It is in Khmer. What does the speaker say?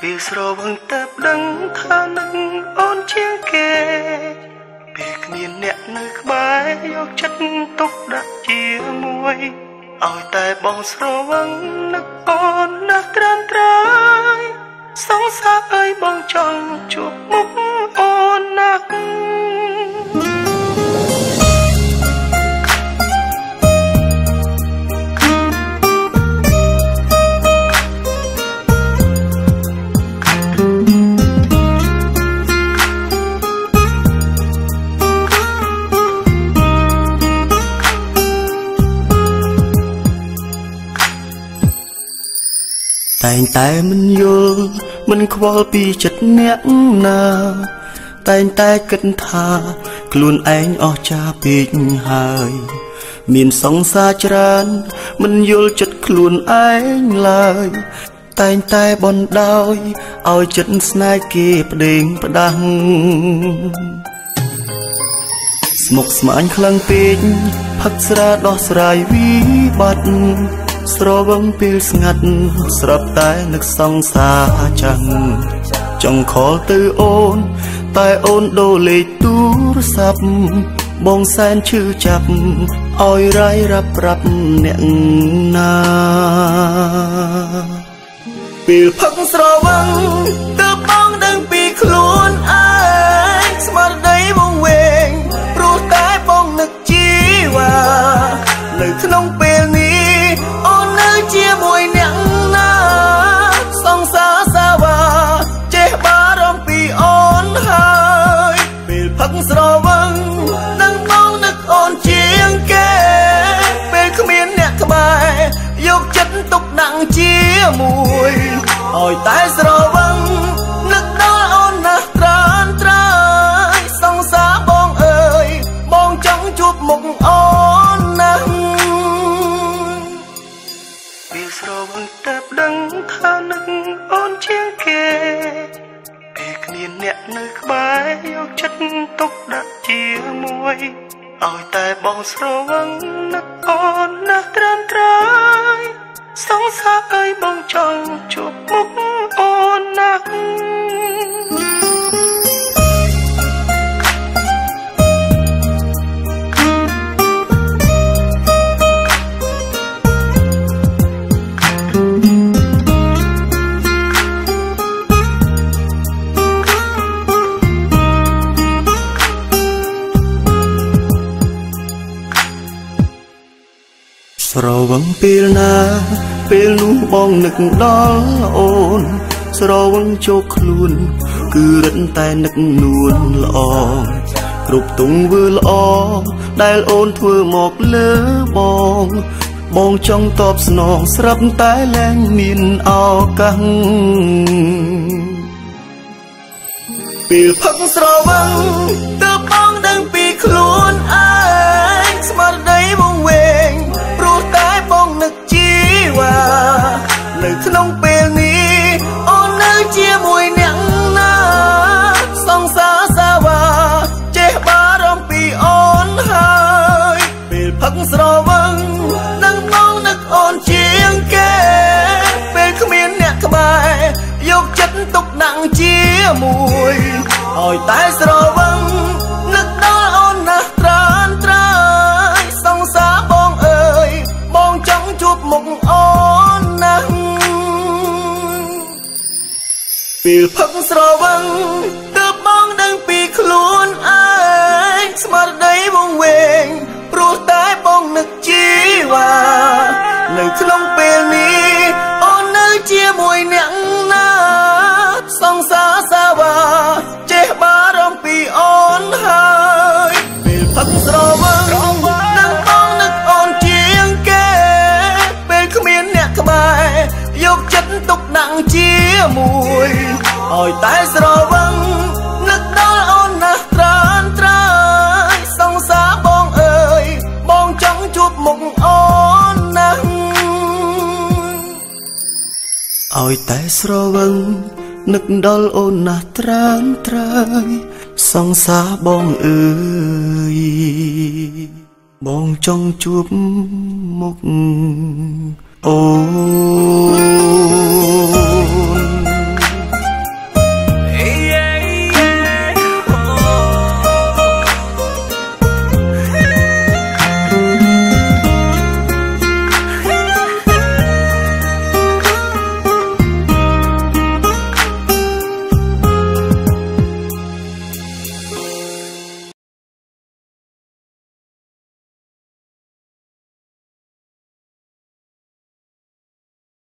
ពេលស្រវឹងតែដឹងថានឹងអូនជាងគេ ពេលគ្មានអ្នកនៅក្បែរយកចិត្តទុកដាក់ជាមួយឲ្យតែបងស្រវឹងនឹកអូនណាស់ត្រានត្រើយសងសាអើយបងចង់ជួបមុខអូនណាស់ តែងតែមិនយល់មិនខ្វល់ពីចិត្តអ្នកណា តែងតែគិតថា ខ្លួនឯងអស់ចាពេកហើយ មានសង្សារច្រើន មិនយល់ចិត្តខ្លួនឯងឡើយ តែងតែបណ្ដោយឲ្យចិត្តស្នេហ៍គេប្តេងផ្ដាស់ស្មុកស្មាញខ្លាំងពេកផឹកស្រាដោះស្រាយវិបត្តិ ស្រវឹងពេលស្ងាត់ស្រាប់តែនឹកសង្សារចាំងចង់ខលទៅអូន តែអូនដូរលេខទូរស័ព្ទបងសែនឈឺចាប់ឲ្យរាយរាប់ប្រាប់អ្នកណាពេលផឹកស្រវឹងទើបបងដឹង ទុកដាក់ជាមួយឲ្យតែស្រវឹងនឹកដល់អូនណាស់ត្រានត្រើយសង្សារបងអើយបងចង់ជួបមុខអូនណាស់វាស្រវឹងតែដឹងថានឹងអូនជាងគេពេលគ្មានអ្នកនៅក្បែរយកចិត្តទុកដាក់ជាមួយឲ្យតែបងស្រវឹងនឹកអូន សងសាអើយ ស្រវឹងពេលណា ពេលនោះបងនឹកដល់អូន ស្រវឹងជោគខ្លួន គឺរឹតតែនឹកនួនល្អគ្រប់ទង្វើល្អដែលអូនធ្វើមកលើបង បងចង់តបស្នងស្រាប់តែលែងមានឱកាសពេលផឹកស្រវឹងទើបបងដឹងពីខ្លួនឯ ក្នុងពេលនេះអូននៅជាមួយអ្នកណាសង្សារសាវ៉ាចេះបារម្ភពីអូនហើយពេលផឹកស្រវឹងនឹងបងនឹកអូនជាងគេពេលគ្មានអ្នកក្បែរយកចិត្តទុកដាក់ជាមួយឲ្យតែស្រវឹង ពេលផឹកស្រវឹងទើបបងដឹងពីខ្លួនឯងស្មារតីបងវែងព្រោះតែបងនឹកជីវ៉ានៅក្នុងពេលនេះអូននៅជាមួយអ្នកណាសង្សារសាវ៉ាចេះបារម្ភពីអូនហើយពេលផឹកស្រវឹងនឹងបងនឹកអូនជាងគេពេលគ្មានអ្នកក្បែរយកចិត្តទុកដាក់ជាមួយ ឲ្យតែស្រវឹងនឹកដល់អូនណាស់ត្រានត្រើយសង្សារបងអើយបងចង់ជួបមុខអូនណាស់ឲ្យតែស្រវឹងនឹកដល់អូនណាស់ត្រានត្រើយសង្សារបងអើយបងចង់ជួបមុខអូ